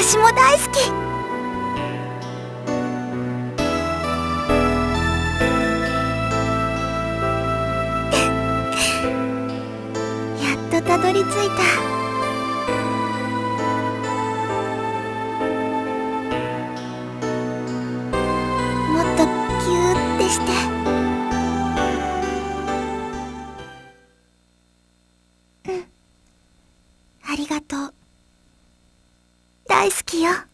私も大好き。やっとたどり着いた。大好きよ。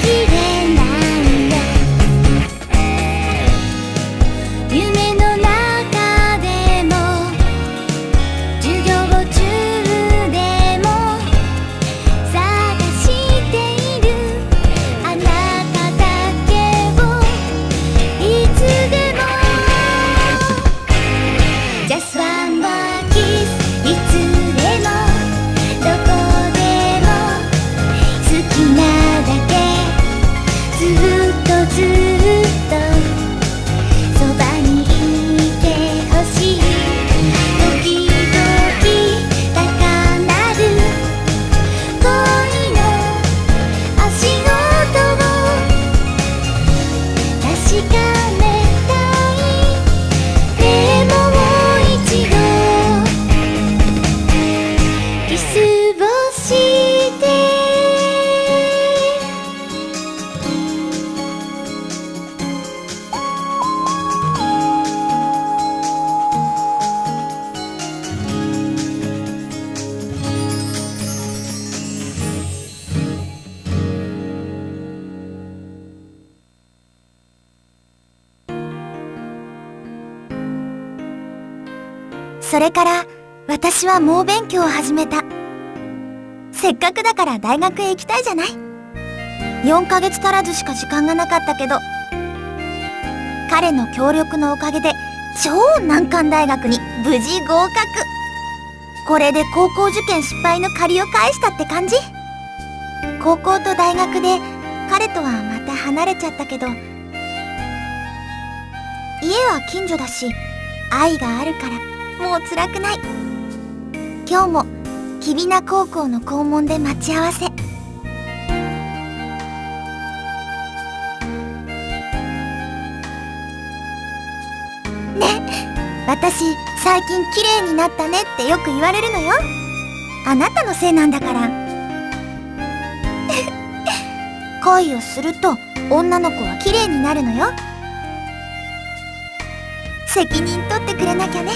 きでそれから私は猛勉強を始めた。せっかくだから大学へ行きたいじゃない ?4 ヶ月足らずしか時間がなかったけど、彼の協力のおかげで超難関大学に無事合格。これで高校受験失敗の借りを返したって感じ高校と大学で彼とはまた離れちゃったけど、家は近所だし、愛があるからもう辛くない。今日も、きびな高校の校門で待ち合わせ。ね、私、最近綺麗になったねってよく言われるのよ。あなたのせいなんだから。恋をすると女の子は綺麗になるのよ。責任取ってくれなきゃね。